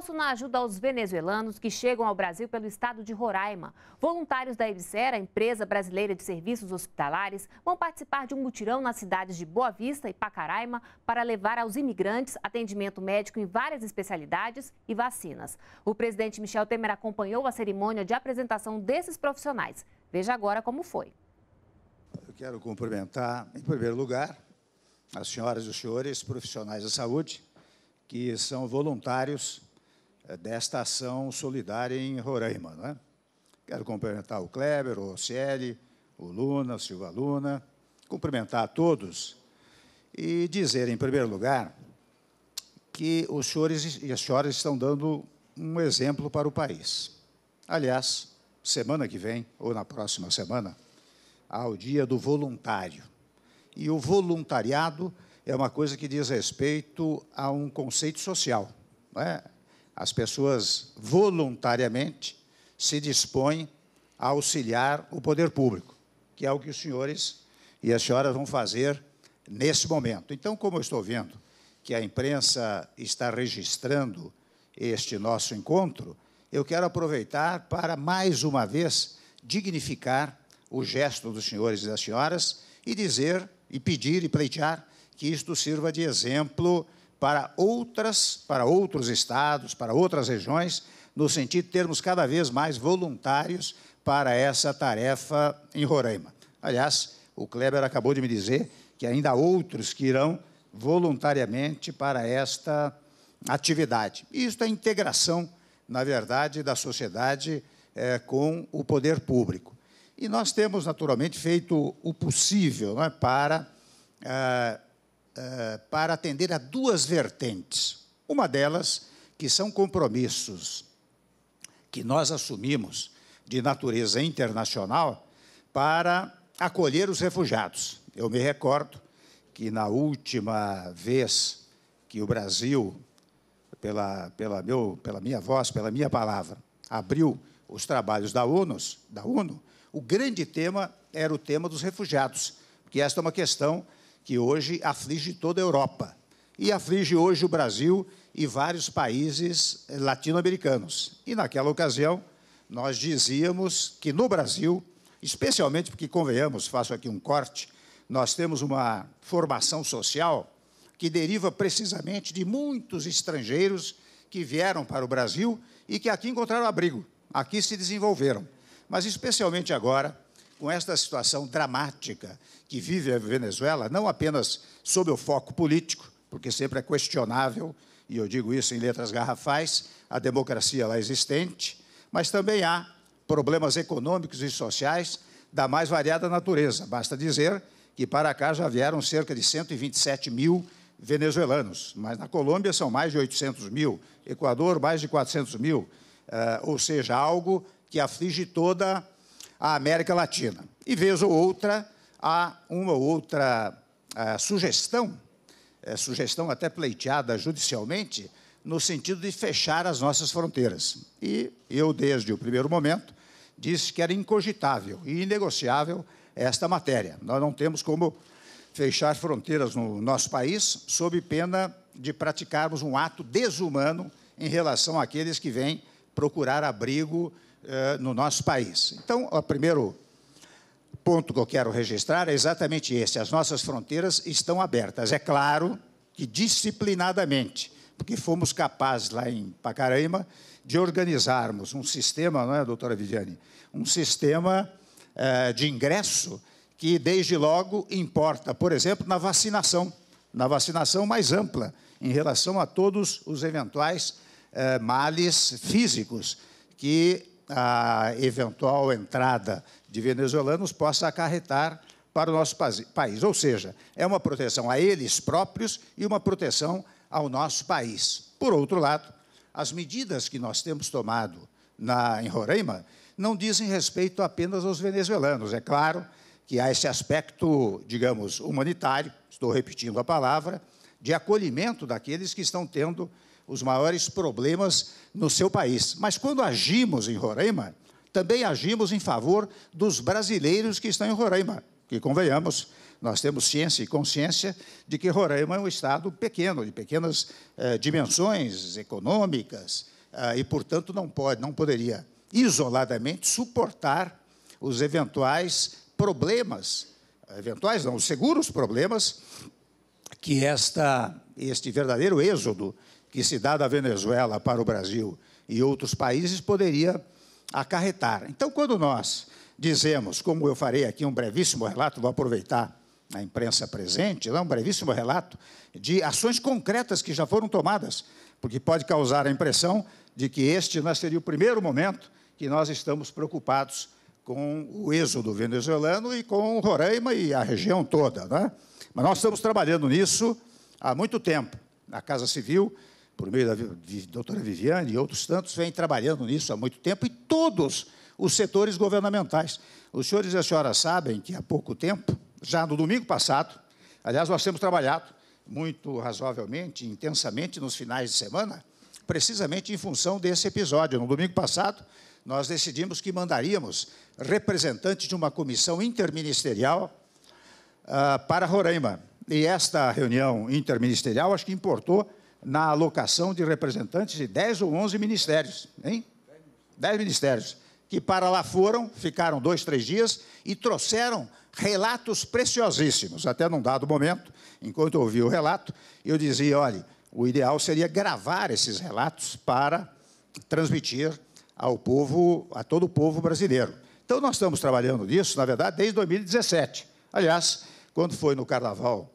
esforço na ajuda aos venezuelanos que chegam ao Brasil pelo estado de Roraima. Voluntários da Ibsera, empresa brasileira de serviços hospitalares, vão participar de um mutirão nas cidades de Boa Vista e Pacaraima para levar aos imigrantes atendimento médico em várias especialidades e vacinas. O presidente Michel Temer acompanhou a cerimônia de apresentação desses profissionais. Veja agora como foi. Eu quero cumprimentar, em primeiro lugar, as senhoras e os senhores profissionais da saúde que são voluntários desta ação solidária em Roraima. Não é? Quero cumprimentar o Kleber, o Cieli, o Luna, o Silva Luna, cumprimentar a todos e dizer, em primeiro lugar, que os senhores e as senhoras estão dando um exemplo para o país. Aliás, semana que vem, ou na próxima semana, há o Dia do Voluntário. E o voluntariado é uma coisa que diz respeito a um conceito social. É? As pessoas voluntariamente se dispõem a auxiliar o poder público, que é o que os senhores e as senhoras vão fazer nesse momento. Então, como eu estou vendo que a imprensa está registrando este nosso encontro, eu quero aproveitar para, mais uma vez, dignificar o gesto dos senhores e das senhoras e dizer, e pedir e pleitear que isto sirva de exemplo para outras, para outros estados, para outras regiões, no sentido de termos cada vez mais voluntários para essa tarefa em Roraima. Aliás, o Kleber acabou de me dizer que ainda há outros que irão voluntariamente para esta atividade. Isto é integração, na verdade, da sociedade é, com o poder público. E nós temos, naturalmente, feito o possível é, para é, para atender a duas vertentes. Uma delas, que são compromissos que nós assumimos de natureza internacional para acolher os refugiados. Eu me recordo que na última vez que o Brasil, pela, pela, meu, pela minha voz, pela minha palavra, abriu os trabalhos da ONU, da ONU, o grande tema era o tema dos refugiados, porque esta é uma questão que hoje aflige toda a Europa e aflige hoje o Brasil e vários países latino-americanos. E naquela ocasião, nós dizíamos que no Brasil, especialmente porque, convenhamos, faço aqui um corte, nós temos uma formação social que deriva precisamente de muitos estrangeiros que vieram para o Brasil e que aqui encontraram abrigo, aqui se desenvolveram. Mas, especialmente agora, com esta situação dramática que vive a Venezuela, não apenas sob o foco político, porque sempre é questionável, e eu digo isso em letras garrafais, a democracia lá existente, mas também há problemas econômicos e sociais da mais variada natureza. Basta dizer que para cá já vieram cerca de 127 mil venezuelanos, mas na Colômbia são mais de 800 mil, Equador mais de 400 mil, uh, ou seja, algo que aflige toda a à América Latina. E vez ou outra, há uma ou outra uh, sugestão, uh, sugestão até pleiteada judicialmente, no sentido de fechar as nossas fronteiras. E eu, desde o primeiro momento, disse que era incogitável e inegociável esta matéria. Nós não temos como fechar fronteiras no nosso país sob pena de praticarmos um ato desumano em relação àqueles que vêm procurar abrigo eh, no nosso país. Então, o primeiro ponto que eu quero registrar é exatamente esse: as nossas fronteiras estão abertas. É claro que disciplinadamente, porque fomos capazes lá em Pacaraima de organizarmos um sistema, não é, doutora Viviane? Um sistema eh, de ingresso que, desde logo, importa, por exemplo, na vacinação, na vacinação mais ampla, em relação a todos os eventuais eh, males físicos que a eventual entrada de venezuelanos possa acarretar para o nosso país. Ou seja, é uma proteção a eles próprios e uma proteção ao nosso país. Por outro lado, as medidas que nós temos tomado na, em Roraima não dizem respeito apenas aos venezuelanos. É claro que há esse aspecto, digamos, humanitário, estou repetindo a palavra, de acolhimento daqueles que estão tendo os maiores problemas no seu país. Mas quando agimos em Roraima, também agimos em favor dos brasileiros que estão em Roraima, que convenhamos, Nós temos ciência e consciência de que Roraima é um estado pequeno, de pequenas eh, dimensões econômicas, ah, e, portanto, não pode, não poderia isoladamente suportar os eventuais problemas, eventuais não, os seguros problemas que esta, este verdadeiro êxodo que se dá da Venezuela para o Brasil e outros países poderia acarretar. Então, quando nós dizemos, como eu farei aqui um brevíssimo relato, vou aproveitar a imprensa presente, um brevíssimo relato de ações concretas que já foram tomadas, porque pode causar a impressão de que este não seria o primeiro momento que nós estamos preocupados com o êxodo venezuelano e com Roraima e a região toda. Né? Mas nós estamos trabalhando nisso há muito tempo. A Casa Civil por meio da doutora Viviane e outros tantos, vem trabalhando nisso há muito tempo, e todos os setores governamentais. Os senhores e as senhoras sabem que há pouco tempo, já no domingo passado, aliás, nós temos trabalhado muito razoavelmente, intensamente nos finais de semana, precisamente em função desse episódio. No domingo passado, nós decidimos que mandaríamos representantes de uma comissão interministerial uh, para Roraima. E esta reunião interministerial, acho que importou na alocação de representantes de 10 ou 11 ministérios, hein? 10 ministérios, que para lá foram, ficaram dois, três dias e trouxeram relatos preciosíssimos. Até num dado momento, enquanto eu ouvi o relato, eu dizia: olha, o ideal seria gravar esses relatos para transmitir ao povo, a todo o povo brasileiro. Então, nós estamos trabalhando nisso, na verdade, desde 2017. Aliás, quando foi no Carnaval,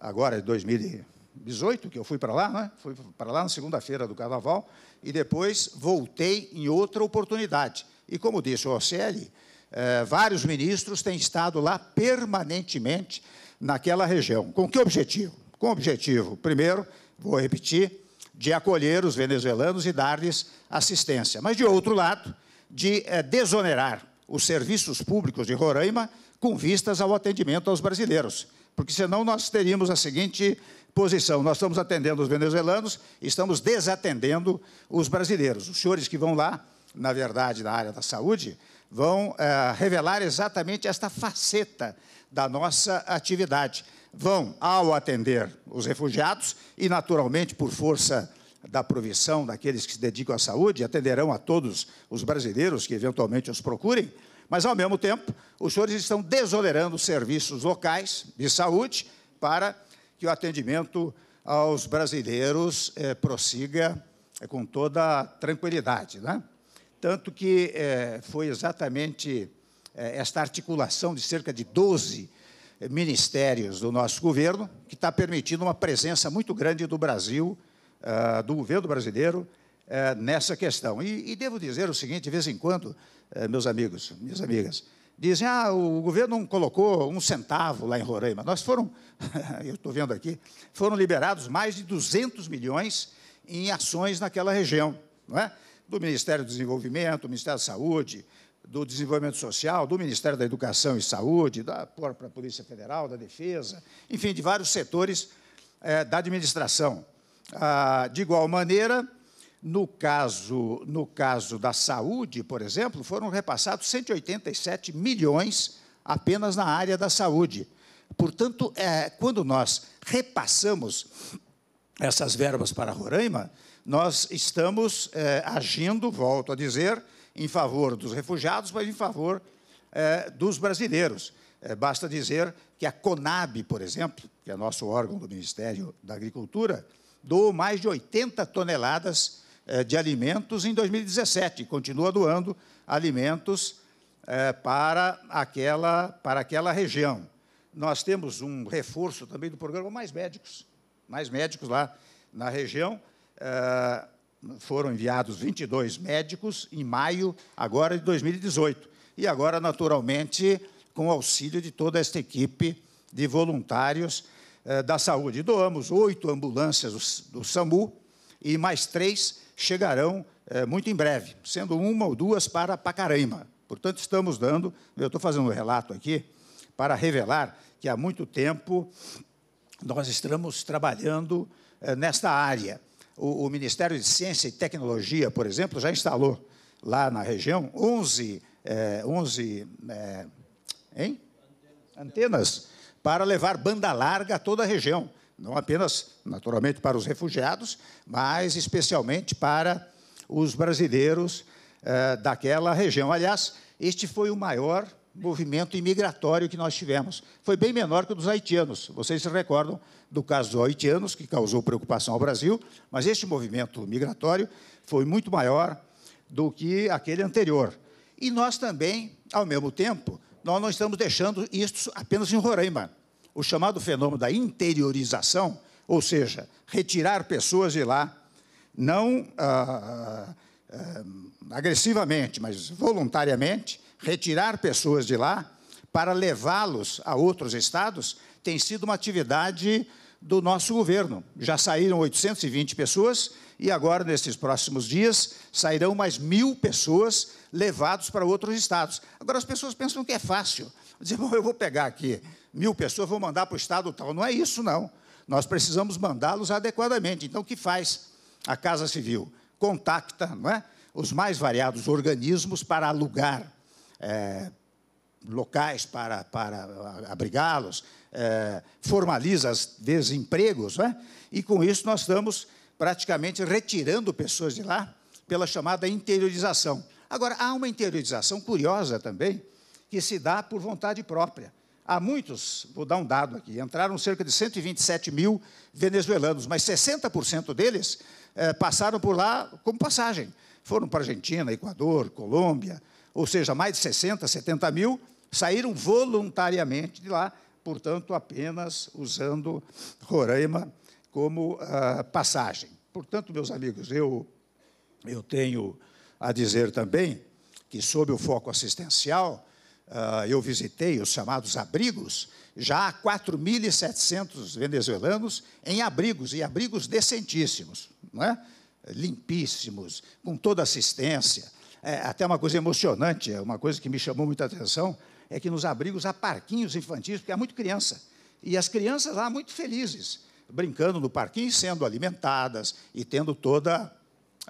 agora de 2017, 18 que eu fui para lá, né? fui para lá na segunda-feira do Carnaval, e depois voltei em outra oportunidade. E como disse o OCL, eh, vários ministros têm estado lá permanentemente naquela região. Com que objetivo? Com objetivo, primeiro, vou repetir, de acolher os venezuelanos e dar-lhes assistência. Mas, de outro lado, de eh, desonerar os serviços públicos de Roraima com vistas ao atendimento aos brasileiros. Porque senão nós teríamos a seguinte posição. Nós estamos atendendo os venezuelanos, estamos desatendendo os brasileiros. Os senhores que vão lá, na verdade, na área da saúde, vão é, revelar exatamente esta faceta da nossa atividade. Vão, ao atender os refugiados, e naturalmente, por força da provisão daqueles que se dedicam à saúde, atenderão a todos os brasileiros que eventualmente os procurem, mas, ao mesmo tempo, os senhores estão desonerando os serviços locais de saúde para que o atendimento aos brasileiros é, prossiga é, com toda tranquilidade. Né? Tanto que é, foi exatamente esta articulação de cerca de 12 ministérios do nosso governo que está permitindo uma presença muito grande do Brasil, uh, do governo brasileiro, uh, nessa questão. E, e, devo dizer o seguinte, de vez em quando, uh, meus amigos, minhas amigas, dizem, ah, o governo não colocou um centavo lá em Roraima. Nós foram, eu estou vendo aqui, foram liberados mais de 200 milhões em ações naquela região, não é? do Ministério do Desenvolvimento, do Ministério da Saúde, do Desenvolvimento Social, do Ministério da Educação e Saúde, da própria Polícia Federal, da Defesa, enfim, de vários setores é, da administração. Ah, de igual maneira, no caso, no caso da saúde, por exemplo, foram repassados 187 milhões apenas na área da saúde. Portanto, é, quando nós repassamos essas verbas para Roraima, nós estamos é, agindo, volto a dizer, em favor dos refugiados, mas em favor é, dos brasileiros. É, basta dizer que a CONAB, por exemplo, que é nosso órgão do Ministério da Agricultura, doou mais de 80 toneladas de alimentos em 2017, continua doando alimentos eh, para aquela, para aquela região. Nós temos um reforço também do programa Mais Médicos. Mais médicos lá na região. Eh, foram enviados 22 médicos em maio, agora de 2018. E agora, naturalmente, com o auxílio de toda esta equipe de voluntários da saúde. Doamos oito ambulâncias do SAMU e mais três chegarão é, muito em breve, sendo uma ou duas para Pacaraima. Portanto, estamos dando, eu estou fazendo um relato aqui, para revelar que há muito tempo nós estamos trabalhando é, nesta área. O, o, Ministério de Ciência e Tecnologia, por exemplo, já instalou lá na região 11, é, 11 é, hein? antenas para levar banda larga a toda a região, não apenas, naturalmente, para os refugiados, mas especialmente para os brasileiros eh, daquela região. Aliás, este foi o maior movimento imigratório que nós tivemos. Foi bem menor que o dos haitianos. Vocês se recordam do caso dos haitianos, que causou preocupação ao Brasil, mas este movimento migratório foi muito maior do que aquele anterior. E nós também, ao mesmo tempo, nós não estamos deixando isso apenas em Roraima. O chamado fenômeno da interiorização, ou seja, retirar pessoas de lá, não ah, ah, agressivamente, mas voluntariamente, retirar pessoas de lá para levá-los a outros estados, tem sido uma atividade do nosso governo. Já saíram 820 pessoas e agora, nesses próximos dias, sairão mais mil pessoas levados para outros estados. Agora, as pessoas pensam que é fácil. Dizem, bom, eu vou pegar aqui mil pessoas, vou mandar para o estado tal. Não é isso, não. Nós precisamos mandá-los adequadamente. Então, o que faz a Casa Civil? Contacta não é? os mais variados organismos para alugar é, locais para, para abrigá-los, é, formaliza, às vezes, empregos, é? e com isso nós estamos praticamente retirando pessoas de lá pela chamada interiorização. Agora, há uma interiorização curiosa também, que se dá por vontade própria. Há muitos, vou dar um dado aqui, entraram cerca de 127 mil venezuelanos, mas 60% deles é, passaram por lá como passagem. Foram para Argentina, Equador, Colômbia, ou seja, mais de 60, 70 mil saíram voluntariamente de lá, portanto, apenas usando Roraima como uh, passagem. Portanto, meus amigos, eu, eu tenho a dizer também que, sob o foco assistencial, uh, eu visitei os chamados abrigos, já há 4.700 venezuelanos em abrigos, e abrigos decentíssimos, não é? limpíssimos, com toda assistência. É, até uma coisa emocionante, é uma coisa que me chamou muita atenção, é que nos abrigos há parquinhos infantis, porque há muito criança. E as crianças lá muito felizes, brincando no parquinho, sendo alimentadas e tendo toda,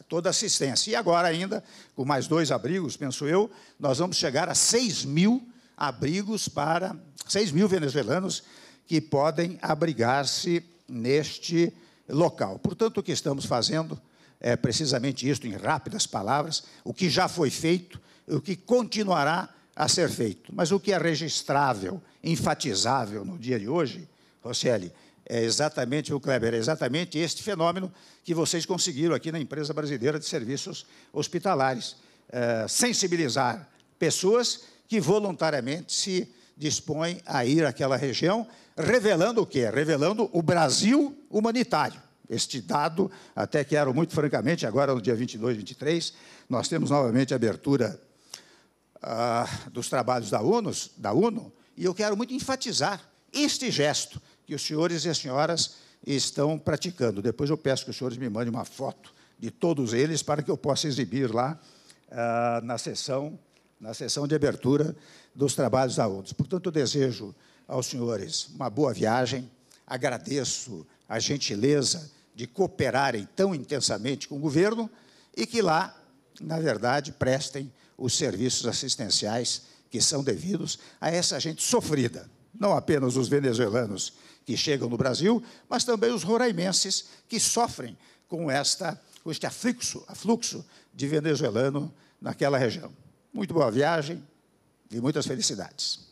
toda assistência. E agora ainda, com mais dois abrigos, penso eu, nós vamos chegar a 6 mil abrigos para 6 mil venezuelanos que podem abrigar-se neste local. Portanto, o que estamos fazendo é precisamente isto, em rápidas palavras, o que já foi feito, o que continuará a ser feito. Mas o que é registrável, enfatizável no dia de hoje, Rosselli, é exatamente o Kleber, é exatamente este fenômeno que vocês conseguiram aqui na empresa brasileira de serviços hospitalares. É, sensibilizar pessoas que voluntariamente se dispõem a ir àquela região, revelando o quê? Revelando o Brasil humanitário. Este dado, até quero muito francamente, agora no dia 22, 23, nós temos novamente a abertura ah, dos trabalhos da ONU, da UNO, e eu quero muito enfatizar este gesto que os senhores e as senhoras estão praticando. Depois eu peço que os senhores me mandem uma foto de todos eles para que eu possa exibir lá ah, na sessão na sessão de abertura dos trabalhos da ONU. Portanto, eu desejo aos senhores uma boa viagem, agradeço a gentileza de cooperarem tão intensamente com o governo e que lá, na verdade, prestem os serviços assistenciais que são devidos a essa gente sofrida, não apenas os venezuelanos que chegam no Brasil, mas também os roraimenses que sofrem com esta com este afluxo, afluxo de venezuelano naquela região. Muito boa viagem e muitas felicidades.